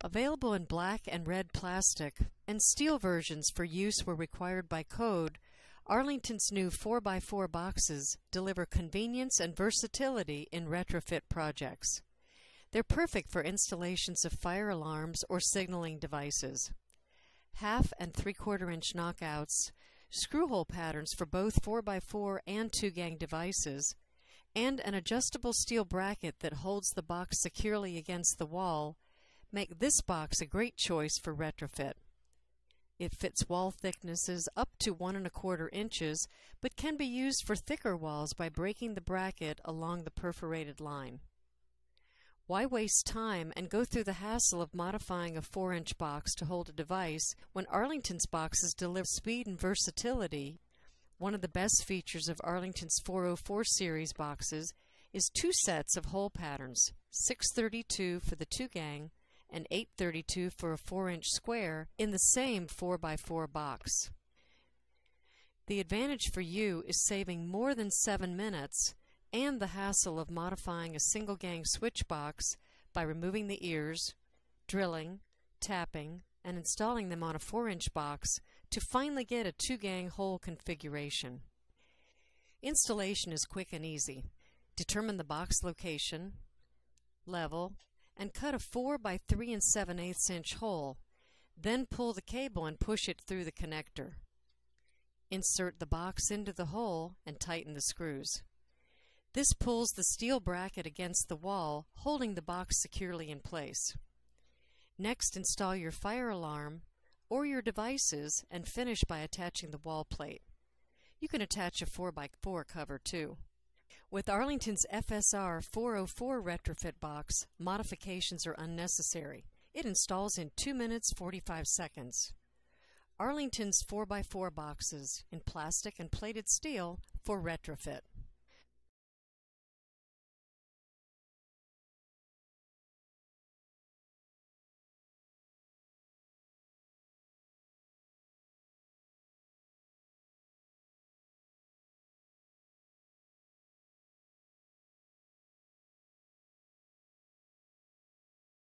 Available in black and red plastic and steel versions for use where required by code, Arlington's new 4x4 boxes deliver convenience and versatility in retrofit projects. They're perfect for installations of fire alarms or signaling devices. Half and three quarter inch knockouts, screw hole patterns for both 4x4 and 2 gang devices, and an adjustable steel bracket that holds the box securely against the wall make this box a great choice for retrofit. It fits wall thicknesses up to one and a quarter inches, but can be used for thicker walls by breaking the bracket along the perforated line. Why waste time and go through the hassle of modifying a 4 inch box to hold a device when Arlington's boxes deliver speed and versatility? One of the best features of Arlington's 404 series boxes is two sets of hole patterns 632 for the 2 gang and 832 for a 4 inch square in the same 4x4 box. The advantage for you is saving more than 7 minutes and the hassle of modifying a single gang switch box by removing the ears, drilling, tapping, and installing them on a 4 inch box to finally get a 2 gang hole configuration. Installation is quick and easy. Determine the box location, level, and cut a 4 by 3 and 7 eighths inch hole. Then pull the cable and push it through the connector. Insert the box into the hole and tighten the screws. This pulls the steel bracket against the wall, holding the box securely in place. Next, install your fire alarm or your devices and finish by attaching the wall plate. You can attach a 4x4 cover too. With Arlington's FSR 404 retrofit box, modifications are unnecessary. It installs in 2 minutes 45 seconds. Arlington's 4x4 boxes in plastic and plated steel for retrofit.